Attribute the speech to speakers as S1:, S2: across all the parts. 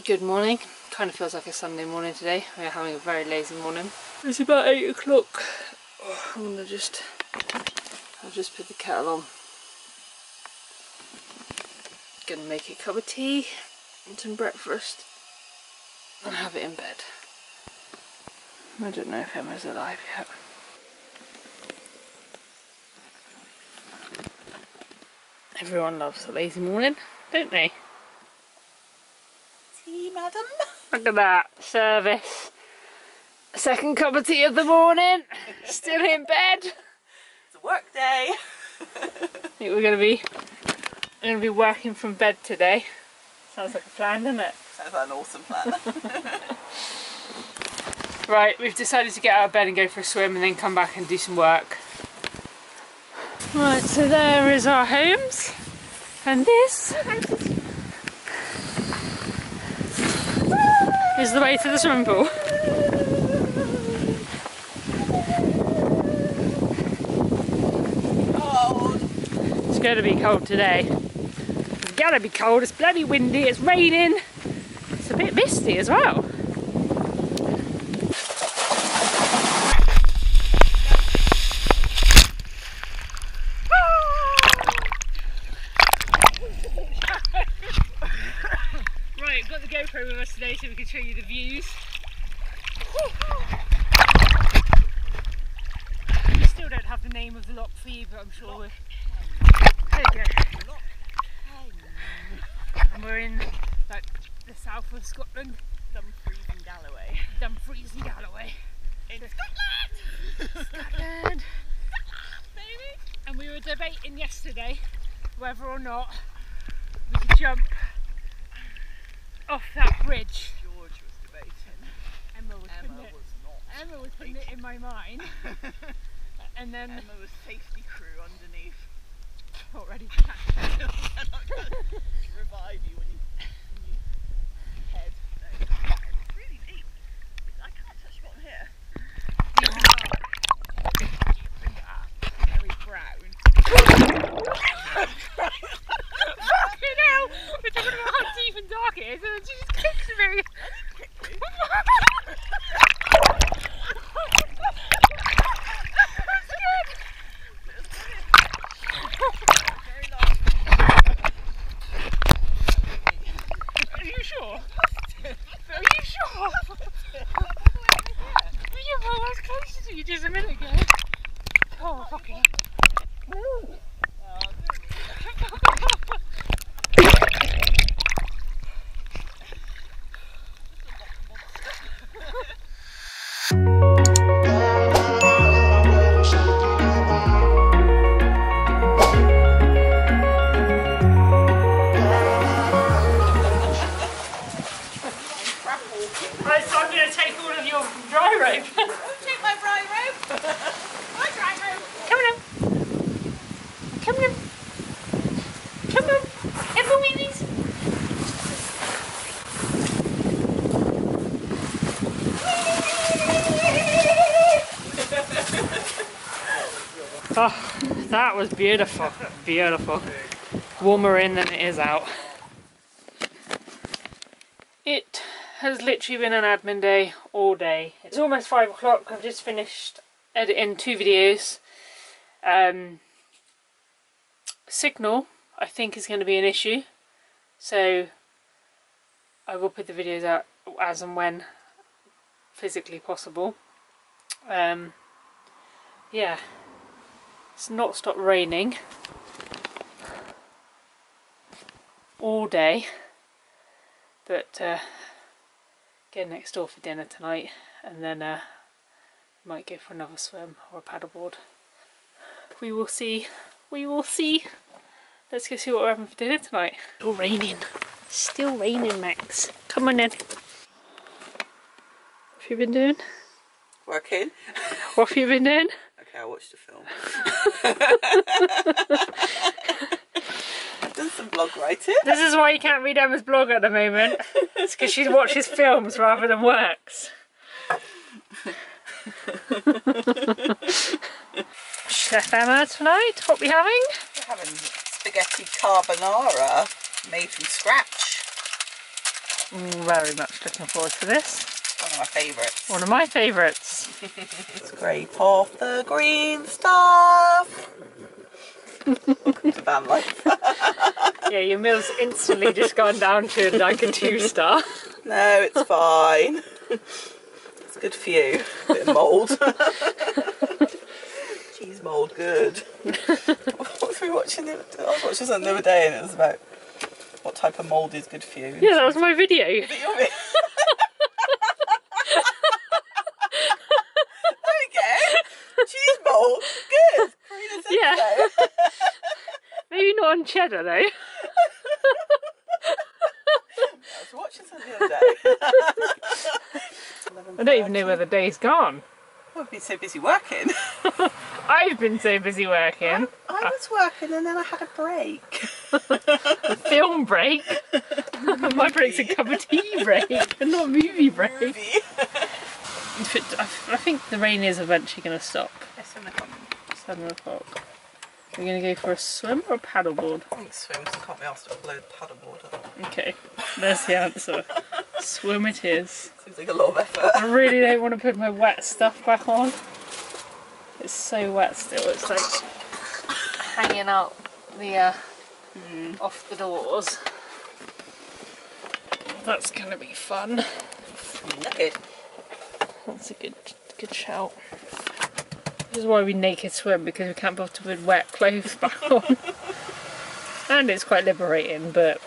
S1: Good morning. Kind of feels like a Sunday morning today. We're having a very lazy morning. It's about eight o'clock. Oh, I'm gonna just, I'll just put the kettle on. Gonna make a cup of tea and some breakfast and have it in bed. I don't know if Emma's alive yet. Everyone loves a lazy morning, don't they?
S2: Madam.
S1: Look at that service. Second cup of tea of the morning. Still in bed.
S2: It's a work day.
S1: I think we're gonna be we're gonna be working from bed today. Sounds like a plan, doesn't it?
S2: Sounds like an awesome plan.
S1: Right, we've decided to get out of bed and go for a swim and then come back and do some work. Right, so there is our homes. And this is the way to the swimming pool.
S2: oh,
S1: It's going to be cold today. It's going to be cold. It's bloody windy. It's raining. It's a bit misty as well. Right, I've got the GoPro today so we can show you the views. We still don't have the name of the loch for you, but I'm sure we're. There you go. And we're in like the south of Scotland,
S2: Dumfries and Galloway.
S1: Dumfries and Galloway.
S2: In Scotland!
S1: Scotland.
S2: Baby!
S1: And we were debating yesterday whether or not we could jump off that bridge.
S2: George was debating.
S1: Emma was
S2: Emma
S1: putting it,
S2: was not.
S1: Emma was putting it in my mind. and then
S2: Emma was safety crew underneath.
S1: not ready to catch it.
S2: They're not going to revive you when you,
S1: Oh, that was beautiful. Beautiful. Warmer in than it is out. It has literally been an admin day all day. It's almost five o'clock. I've just finished editing two videos. Um, signal, I think, is going to be an issue. So I will put the videos out as and when physically possible. Um, yeah, it's not stopped raining all day, but uh, get next door for dinner tonight, and then uh, might go for another swim or a paddleboard. We will see. We will see. Let's go see what we're having for dinner tonight. Still raining. Still raining, Max. Come on in. What have you been doing?
S2: Working.
S1: What have you been doing?
S2: Okay, I watched the film. I've done some blog writing.
S1: This is why you can't read Emma's blog at the moment. It's because she watches films rather than works. Chef Emma tonight, what we having?
S2: We're having spaghetti carbonara made from scratch.
S1: Mm, very much looking forward to this.
S2: One of my favourites.
S1: One of my favourites.
S2: Scrape off the green stuff. Welcome to van life.
S1: yeah, your meal's instantly just gone down to like a two star.
S2: No, it's fine. It's good for you. Bit of mould. Cheese mould, good. what was we watching? The, I was watching something the other day and it was about what type of mould is good for you.
S1: Yeah, that was my video.
S2: But you're there we go. Cheese mould, good. Karina said
S1: Yeah.
S2: so.
S1: Maybe not on cheddar though.
S2: I was watching something the other day.
S1: I don't even know where the day's gone.
S2: I've been so busy working.
S1: I've been so busy working.
S2: I was working and then I had a break.
S1: A film break. my break's a cup of tea break, and not a movie break.
S2: Movie.
S1: I I think the rain is eventually going to stop.
S2: Seven o'clock.
S1: Seven o'clock. We're going to go for a swim or a paddleboard?
S2: I think swim 'cause I can't be asked to upload the paddleboard. up.
S1: Okay, there's the answer. Swim it is.
S2: Seems like a lot of effort.
S1: I really don't want to put my wet stuff back on. It's so wet still. It's like hanging out the uh, off the doors. That's gonna be fun.
S2: Naked.
S1: That's a good good shout. This is why we naked swim because we can't bother to put wet clothes back on. and it's quite liberating, but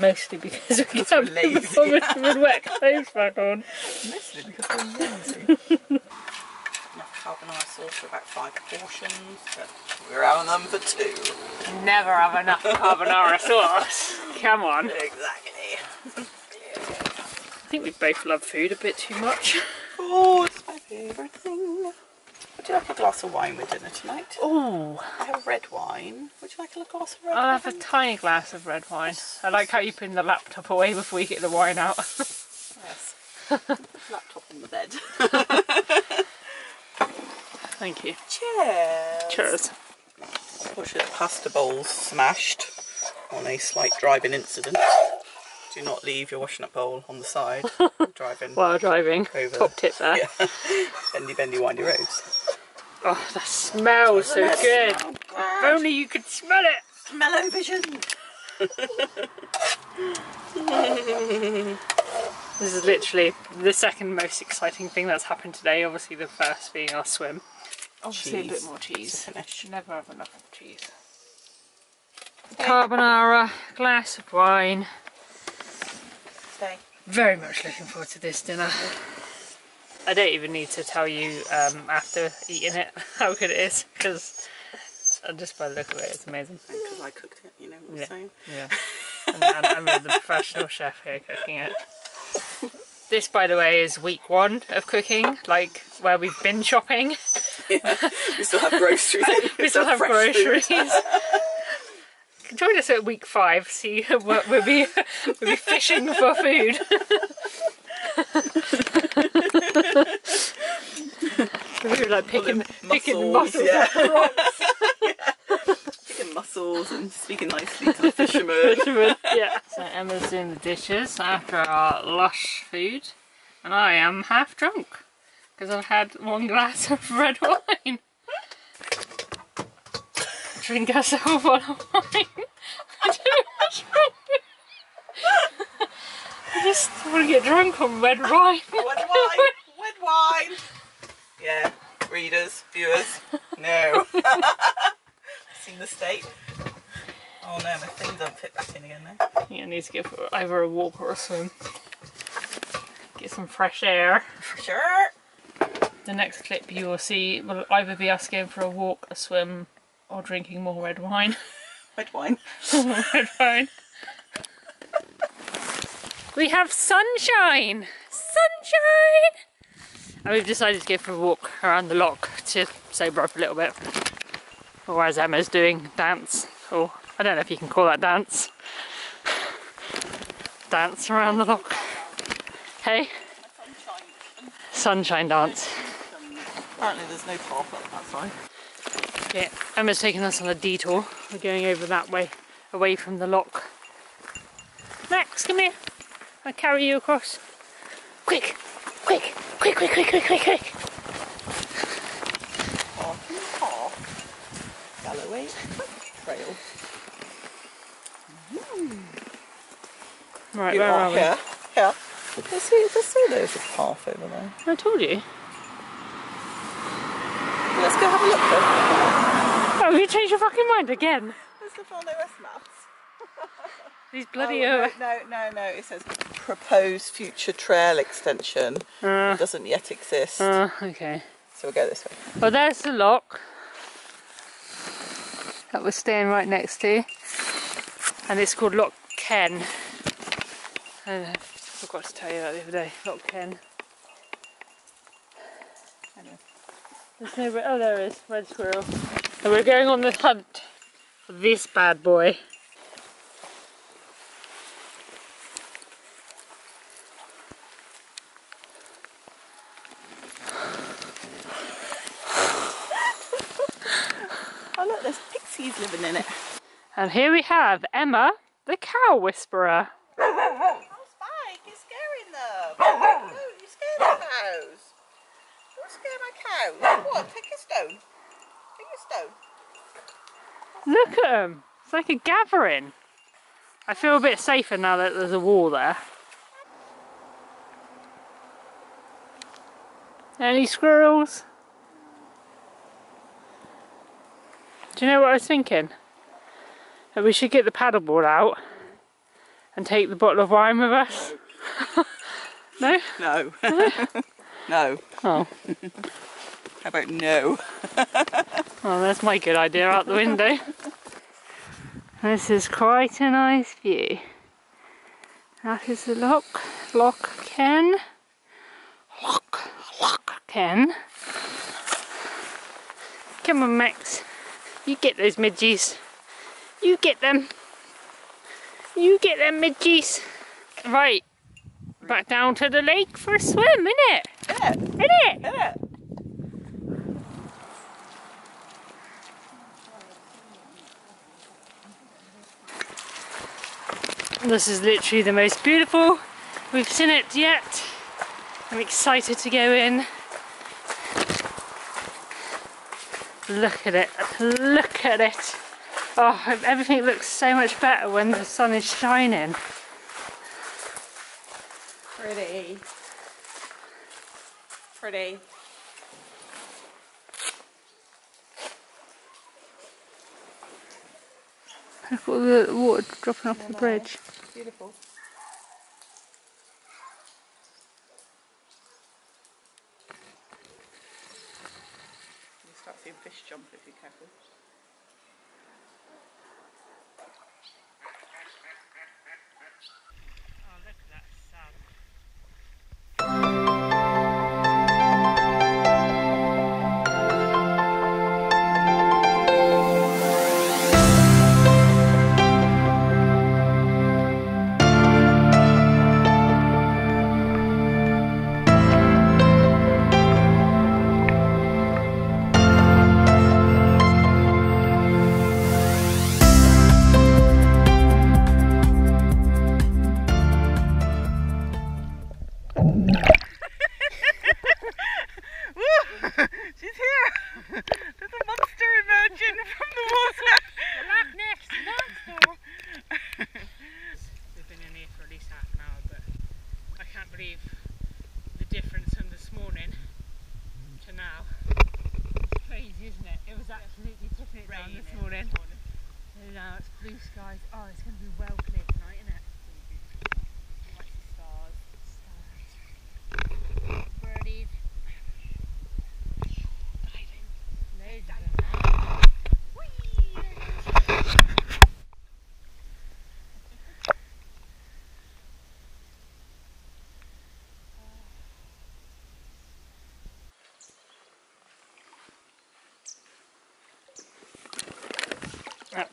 S1: mostly because we
S2: we're
S1: can't
S2: lazy.
S1: bother to put wet clothes back on.
S2: Mostly because we're lazy. Enough carbonara sauce for about five portions, but we're having them for two.
S1: Never have enough carbonara sauce. Come on.
S2: Exactly.
S1: I think we both love food a bit too much.
S2: Oh, it's my favourite thing. Would you like a glass of wine with dinner tonight?
S1: Oh,
S2: I have red wine. Would you like a glass of red
S1: I'll have a tiny glass of red wine. I like how you put the laptop away before you get the wine out.
S2: Yes. Laptop on the bed.
S1: Thank you.
S2: Cheers.
S1: Cheers.
S2: Unfortunately, the pasta bowl's smashed on a slight driving incident. Do not leave your washing up bowl on the side driving
S1: While driving.
S2: Over.
S1: Top tip there.
S2: Yeah. bendy, bendy, windy roads.
S1: Oh, that smells so good. If only you could smell it.
S2: Mellow vision.
S1: This is literally the second most exciting thing that's happened today. Obviously, the first being our swim. Obviously, a bit more cheese.
S2: to finish.
S1: Never have enough cheese. Carbonara, glass of wine.
S2: Stay.
S1: Very much looking forward to this dinner. I don't even need to tell you um, after eating it how good it is because just by the look of it, it's amazing.
S2: Because I cooked it, you know what I'm
S1: Yeah.
S2: saying?
S1: Yeah. and, and I'm the professional chef here cooking it. This, by the way, is week one of cooking, like where we've been shopping.
S2: We still have groceries.
S1: We still have groceries. Join us at week five. See, what we'll be we'll be fishing for food. we were like picking picking
S2: mussels,
S1: mussels
S2: yeah.
S1: off the rocks.
S2: Chicken mussels and speaking nicely to the fishermen.
S1: Fisherman, yeah. So Emma's doing the dishes after our lush food, and I am half drunk because I've had one glass of red wine. Drink ourselves one of wine. I don't know what's wrong with I just want to get drunk on red wine.
S2: red wine. red wine. Yeah. Readers, viewers. No. Seen the state. Oh no, my thing don't fit back in again now.
S1: Yeah, I need to for either a walk or a swim. Get some fresh air.
S2: For sure.
S1: The next clip you will see will either be us going for a walk, a swim, or drinking more red wine.
S2: Wet wine.
S1: red wine. We have sunshine! Sunshine! And we've decided to go for a walk around the loch to sober up a little bit. Or as Emma's doing, dance. Or I don't know if you can call that dance. Dance around the loch. Hey? Sunshine dance.
S2: Apparently there's no carpet outside.
S1: Yeah, Emma's taking us on a detour. We're going over that way, away from the loch. Max, come here. I'll carry you across. Quick, quick, quick, quick, quick, quick, quick, quick.
S2: Half and. Galloway Trail.
S1: Right,
S2: You
S1: where
S2: are
S1: are we?
S2: here. Here. Let's see, let's see there's a path over there.
S1: I told you.
S2: Let's go have a look then.
S1: Oh, you changed your fucking mind again.
S2: There's the maps.
S1: These bloody
S2: oh,
S1: uh,
S2: no, no, no, no. It says proposed future trail extension.
S1: uh,
S2: It doesn't yet exist.
S1: uh, okay.
S2: so we'll go this way.
S1: Well, there's the loch that we're staying right next to, and it's called Loch Ken. And I forgot to tell you that the other day. Loch Ken. There's no. Oh, there is red squirrel. And we're going on the hunt for this bad boy.
S2: Oh look, there's pixies living in it.
S1: And here we have Emma, the cow whisperer.
S2: Oh, Spike, you're scaring them. No, you scared the cows. Don't scare my cows. What? Take a stone. Stone.
S1: Look at them. It's like a gathering. I feel a bit safer now that there's a wall there. Any squirrels? Do you know what I was thinking? That we should get the paddleboard out and take the bottle of wine with us. no?
S2: No. no.
S1: Oh.
S2: How about no?
S1: Oh, there's my good idea out the window. This is quite a nice view. That is the loch, Loch Ken. Loch, Loch Ken. Come on, Max. You get those midges. You get them. You get them midges. Right. Back down to the lake for a swim, innit?
S2: Yeah,
S1: Innit?
S2: yeah.
S1: This is literally the most beautiful we've seen it yet. I'm excited to go in. Look at it, look at it. Oh, everything looks so much better when the sun is shining.
S2: Pretty. Pretty.
S1: Look at the water dropping off the bridge.
S2: Beautiful. You start seeing fish jump if you're careful.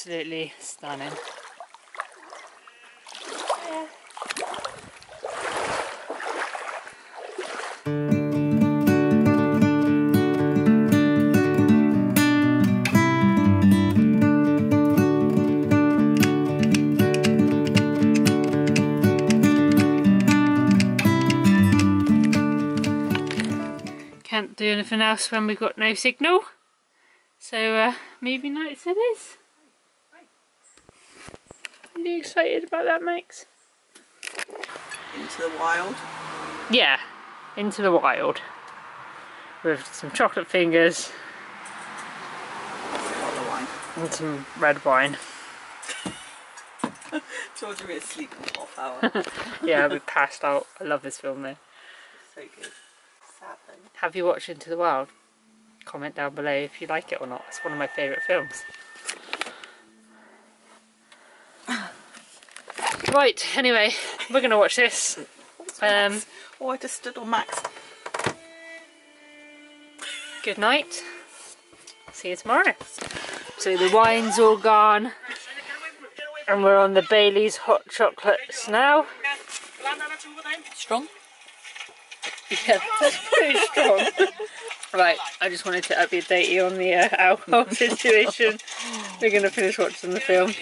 S1: absolutely stunning. Can't do anything else when we've got no signal. So uh, movie nights it is. Are you excited about that, Max?
S2: Into the wild.
S1: Yeah, into the wild. With some chocolate fingers
S2: Bottle of wine.
S1: and some red wine.
S2: Told you we were asleep in half hour.
S1: Yeah, we passed out. I love this film though.
S2: so good.
S1: Have you watched Into the Wild? Comment down below if you like it or not. It's one of my favourite films. Right, anyway, we're going to watch this. Um,
S2: Oh, I just stood on Max.
S1: good night. See you tomorrow. So the wine's all gone. And we're on the Bailey's hot chocolates now.
S2: Strong?
S1: Yeah, that's pretty strong. right, I just wanted to update you on the uh, alcohol situation. We're going to finish watching the film.